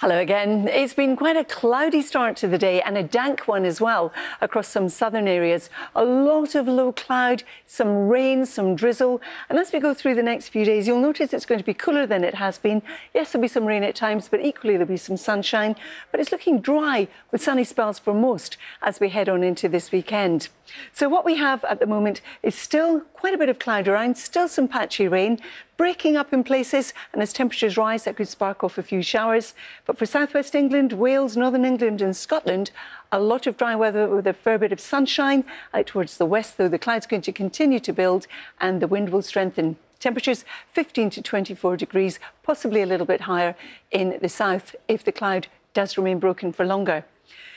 Hello again. It's been quite a cloudy start to the day and a dank one as well across some southern areas. A lot of low cloud, some rain, some drizzle. And as we go through the next few days, you'll notice it's going to be cooler than it has been. Yes, there'll be some rain at times, but equally there'll be some sunshine. But it's looking dry with sunny spells for most as we head on into this weekend. So what we have at the moment is still quite a bit of cloud around, still some patchy rain, breaking up in places, and as temperatures rise, that could spark off a few showers. But for southwest England, Wales, northern England, and Scotland, a lot of dry weather with a fair bit of sunshine. Out towards the west, though, the clouds are going to continue to build and the wind will strengthen. Temperatures 15 to 24 degrees, possibly a little bit higher in the south if the cloud does remain broken for longer.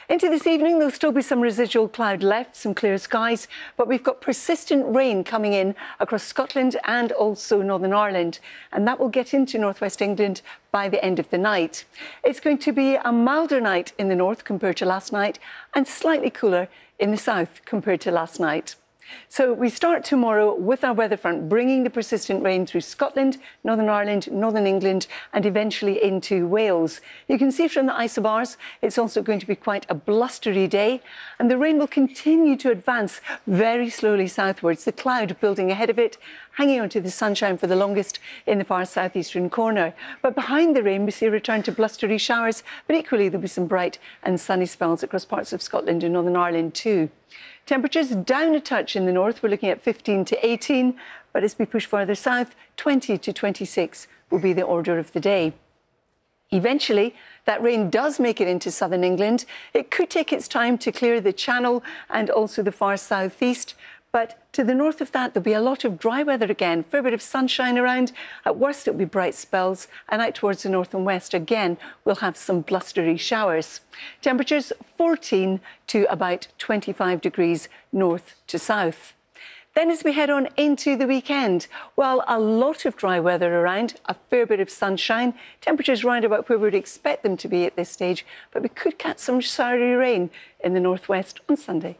Into this evening, there'll still be some residual cloud left, some clear skies, but we've got persistent rain coming in across Scotland and also Northern Ireland, and that will get into northwest England by the end of the night. It's going to be a milder night in the north compared to last night and slightly cooler in the south compared to last night. So we start tomorrow with our weather front bringing the persistent rain through Scotland, Northern Ireland, Northern England, and eventually into Wales. You can see from the isobars, it's also going to be quite a blustery day, and the rain will continue to advance very slowly southwards, the cloud building ahead of it, hanging on to the sunshine for the longest in the far southeastern corner. But behind the rain, we see a return to blustery showers, but equally there'll be some bright and sunny spells across parts of Scotland and Northern Ireland too. Temperatures down a touch in the north. We're looking at 15 to 18, but as we push further south, 20 to 26 will be the order of the day. Eventually, that rain does make it into southern England. It could take its time to clear the channel and also the far southeast, but to the north of that, there'll be a lot of dry weather again, A fair bit of sunshine around. At worst, it'll be bright spells, and out towards the north and west, again, we'll have some blustery showers. Temperatures 14 to about 25 degrees north to south. Then as we head on into the weekend, well, a lot of dry weather around, a fair bit of sunshine, temperatures round about where we'd expect them to be at this stage, but we could catch some showery rain in the northwest on Sunday.